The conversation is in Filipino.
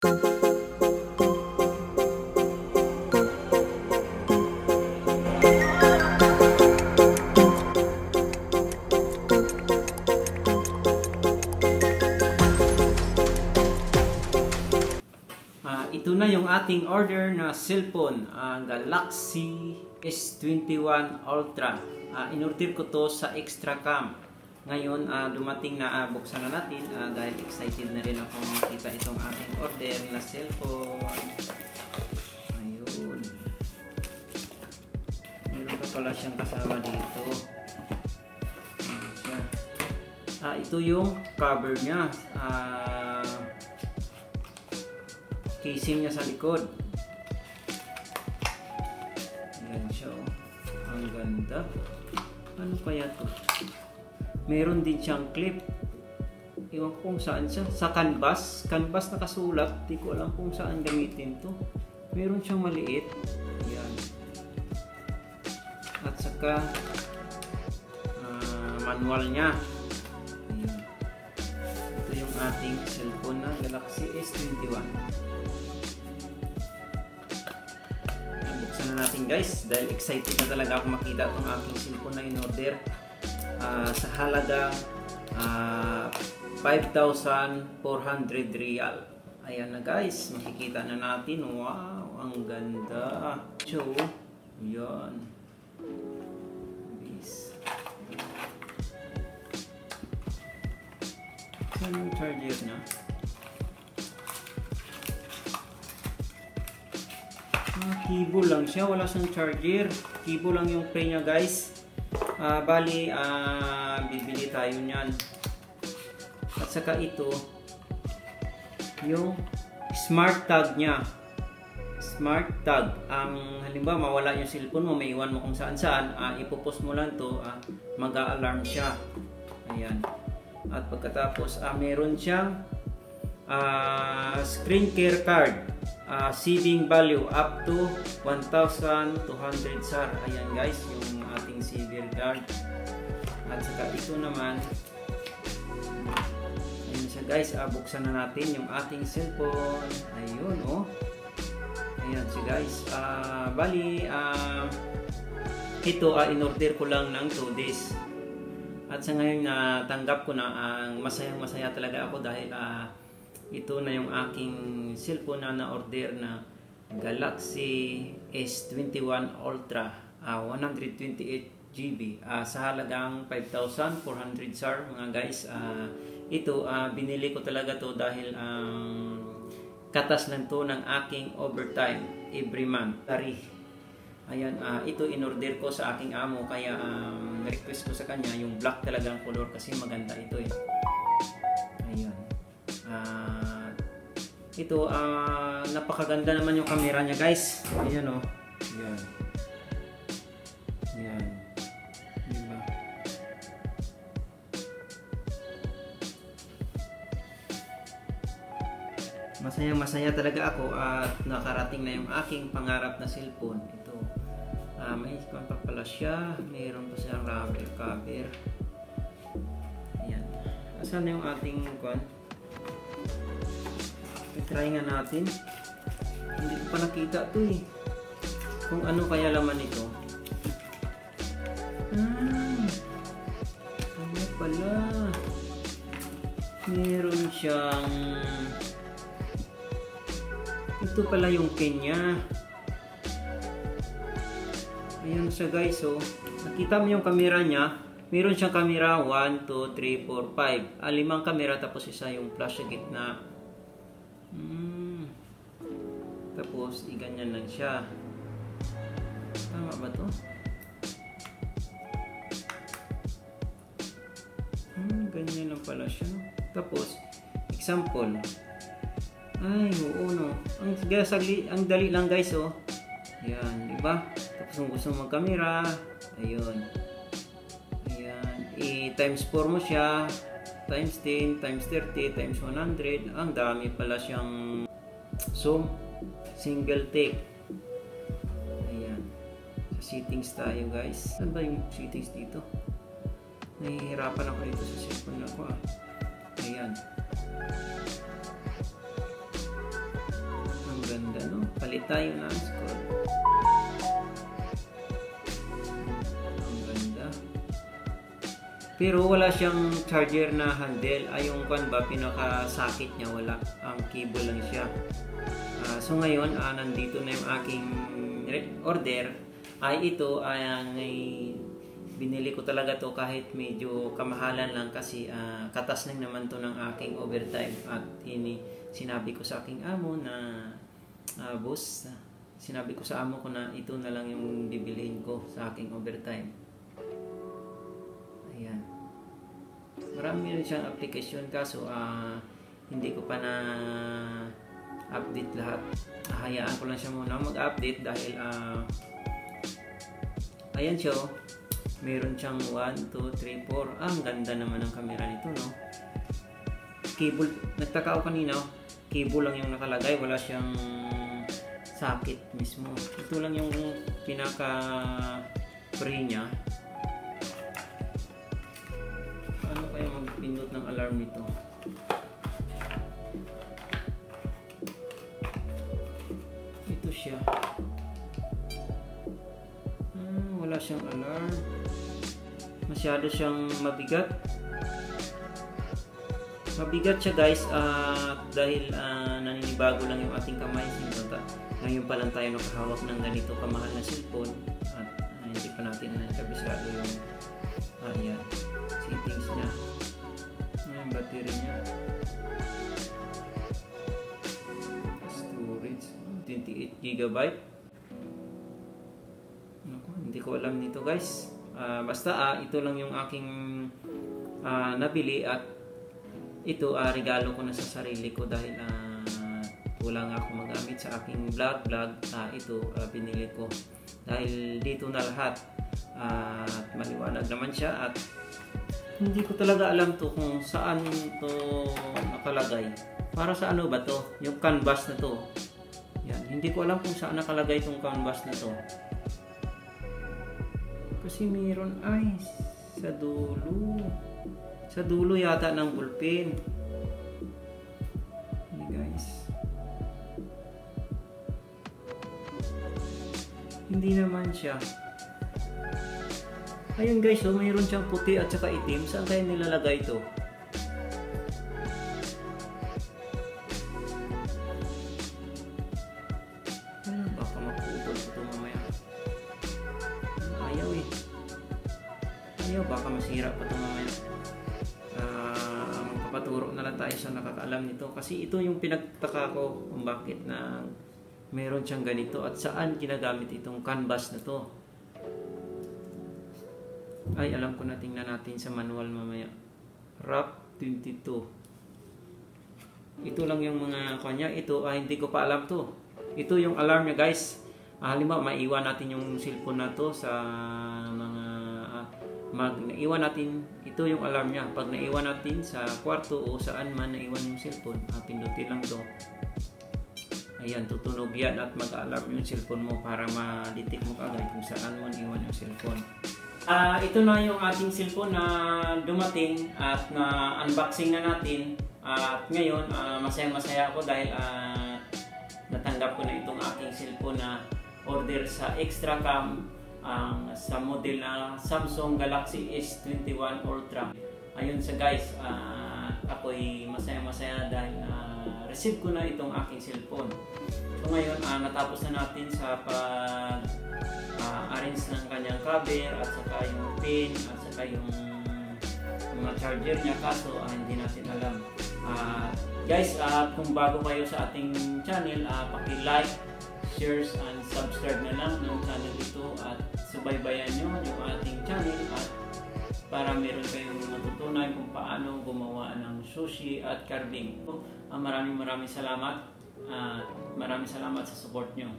Ah, ito na yung ating order na cellphone, ang Galaxy S21 Ultra. Ah, inorder ko to sa Extra Cam. Ngayon, ah, dumating na, ah, buksan na natin ah, dahil excited na rin ako makita itong ating order na cellphone. Ayun. Meron pa pala siyang kasama dito. Ah, ito yung cover niya. Ah, casing niya sa likod. Ayan siya oh. Ang ganda. Ano kaya to? Meron din siyang clip. Iwan ko kung saan siya. Sa canvas. Canvas nakasulat. Di ko alam kung saan gamitin to. Meron siyang maliit. Ayan. At saka ah, manual niya. Ito yung ating cellphone na Galaxy S21. Buksan na natin guys dahil excited na talaga ako makita itong aking cellphone na in-order Ah, sa halagang ah, 5,400 real. Ayan na guys, makikita na natin. Wow, ang ganda. So, yan. Bis. Saan yung charger na? Ah, kibo lang siya, wala siyang charger. Kibo lang yung play niya guys. Ah, bali, ah, bibili tayo niyan. At saka ito, yung smart tag niya. Smart tag. Ang halimbawa, mawala yung cellphone mo, may iwan mo kung saan saan, ah, ipopost mo lang to, ah, mag-a-alarm siya. Ayan. At pagkatapos, ah, meron siyang ah, screen care card. Ah, saving value up to 1,200 SAR. Ayan guys, yung card. At saka ito naman, Ayan siya guys, ah, buksan na natin yung ating cellphone. Ayun oh. Ayan siya guys. Ah, bali, ah, ito ah, in-order ko lang ng 2 days. At sa ngayon na tanggap ko na ang masayang masaya talaga ako dahil ah, ito na yung aking cellphone na na-order na Galaxy S21 Ultra ah, 128 GB ah, sa halagang 5,400 SAR mga guys. Ah, ito ah, binili ko talaga to dahil ang katas lang to ng aking overtime every month. Tari. Ayan, ah, ito in-order ko sa aking amo kaya um, request ko sa kanya yung black talagang color kasi maganda ito eh. Ayan. Ah, ito, ah, napakaganda naman yung camera niya guys. Ayan o. Oh. Ayan. Ayan. Masaya masaya talaga ako at nakarating na yung aking pangarap na cellphone. Ito. Ah, may kwan pa pala siya. Mayroon pa siyang rubber cover. Ayan. Asan na yung ating kwan? I-try nga natin. Hindi ko pa nakita to eh. Kung ano kaya laman nito. Ah, ano pala? Meron siyang... Ito pala yung kenya. Ayan siya guys oh. Nakita mo yung camera niya. Meron siyang camera 1, 2, 3, 4, 5. Ah, limang camera tapos isa yung flash sa gitna. Hmm. Tapos, iganyan lang siya. Tama ba to? Hmm, ganyan lang pala siya. Tapos, example. Ay, oo no. Ang, sagli, ang dali lang guys oh. Yan, di ba? Tapos kung gusto mag-camera, ayun. Ayan, i-times 4 mo siya, times 10, times 30, times 100. Ang dami pala siyang zoom. Single take. Ayan. Sa settings tayo guys. Saan ba yung settings dito? Nahihirapan ako dito sa cellphone ako ah. Ayan. Nagsasalita yung lance cord. Ang ganda. Pero wala siyang charger na handle. Ay yung kwan ba, pinakasakit niya, wala. Ang cable lang siya. Ah, so ngayon, ah, nandito na yung aking order. Ay ito ay ang binili ko talaga to kahit medyo kamahalan lang kasi ah, katas lang naman to ng aking overtime at ini sinabi ko sa aking amo na ah, boss sinabi ko sa amo ko na ito na lang yung bibilihin ko sa aking overtime. Ayan. Marami rin siyang application kaso ah, hindi ko pa na update lahat. Hayaan ko lang siya muna mag-update dahil ah, ayan siya oh. meron siyang 1, 2, 3, 4 ah, ang ganda naman ng camera nito no? Cable nagtaka ako kanina oh. cable lang yung nakalagay. Wala siyang socket mismo. Ito lang yung pinaka free niya. Paano kaya magpindot ng alarm nito? Ito siya. Ah, wala siyang alarm. Masyado siyang mabigat. Mabigat siya guys ah, dahil ah, naninibago lang yung ating kamay Sinunta. Ngayon pa lang tayo nakahawak ng ganito kamahal na cellphone. At ah, hindi pa natin nakabisado yung ah, yan, settings niya. Ah, yung battery niya. Storage 28 gigabyte. Naku, hindi ko alam nito guys. Ah, basta ah, ito lang yung aking ah, nabili at ito ah, regalo ko na sa sarili ko dahil ah, wala nga ako magamit sa aking vlog vlog ah, ito ah, binili ko. Dahil dito na lahat Ah, at maliwanag naman siya at hindi ko talaga alam to kung saan to nakalagay. Para sa ano ba to? Yung canvas na to. Yan hindi ko alam kung saan nakalagay itong canvas na to. Kasi meron ay sa dulo. Sa dulo yata ng bulpin hindi naman siya. Ayun guys so mayroon siyang puti at saka itim. Saan kaya nilalagay ito Hmm, baka maputol ko mamaya. Ayaw eh. Ayaw baka masira pa ito mamaya. Ah, magpapaturo na lang tayo sa nakakaalam nito. Kasi ito yung pinagtaka ko kung bakit na meron siyang ganito? At saan ginagamit itong canvas na to? Ay alam ko na tingnan natin sa manual mamaya. RAP 22 ito lang yung mga kanya ito ay hindi ko pa alam to. Ito yung alarm niya guys. Ah, halimbawa maiwan natin yung cellphone na to sa mga ah, mag naiwan natin. Ito yung alarm niya. Pag naiwan natin sa kwarto o saan man naiwan yung cellphone ah, pindutin lang to ayan tutunog yan at mag-alarm yung cellphone mo para ma-detect mo kagad kung saan mo iwan yung cellphone Ah, ito na yung ating cellphone na dumating at na unboxing na natin. At ngayon, ah, masaya-masaya ako dahil ah, natanggap ko na itong aking cellphone na order sa Extra Cam ang sa model na Samsung Galaxy S21 Ultra. Ayun sa guys, ah, ako'y masaya-masaya dahil na receive ko na itong aking cellphone. So ngayon, ah, natapos na natin sa pag ah, arrange ng kanyang cover at saka yung pin at saka yung mga charger niya kaso ah, hindi natin alam. Ah, guys, ah, kung bago kayo sa ating channel, ah, paki-like, share and subscribe na lang ng channel ito at subaybayan nyo yung ating channel at para meron kayong matutunan kung paano gumawa ng sushi at carving. Ah, maraming maraming salamat. at maraming salamat sa support nyo.